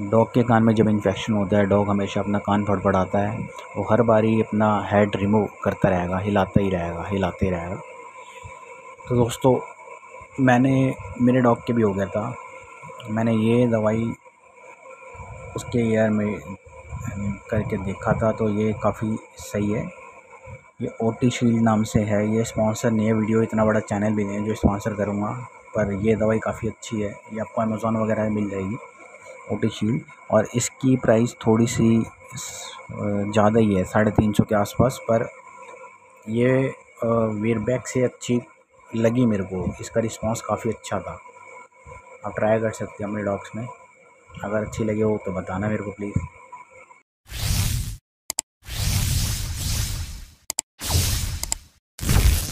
Dog के कान में जब इन्फेक्शन होता है, डॉग हमेशा अपना कान फड़फड़ाता है वो हर बारी अपना हेड रिमूव करता रहेगा, हिलाता ही रहेगा, हिलाते ही रहेगा। तो दोस्तों, मैंने, मेरे डॉग के भी हो गया था। मैंने ये दवाई उसके ईयर में करके देखा था तो ये काफ़ी सही है। ये ओ टी शील्ड नाम से है। ये स्पॉन्सर नहीं है वीडियो इतना बड़ा चैनल भी नहीं है जो स्पॉन्सर करूँगा, पर ये दवाई काफ़ी अच्छी है। ये आपको अमेज़ोन वगैरह मिल जाएगी। ओटी शील्ड और इसकी प्राइस थोड़ी सी ज़्यादा ही है, साढ़े तीन सौ के आसपास, पर ये वीरबैक से अच्छी लगी मेरे को। इसका रिस्पांस काफ़ी अच्छा था। आप ट्राई कर सकते हैं अपने डॉक्स में। अगर अच्छी लगे हो तो बताना मेरे को प्लीज़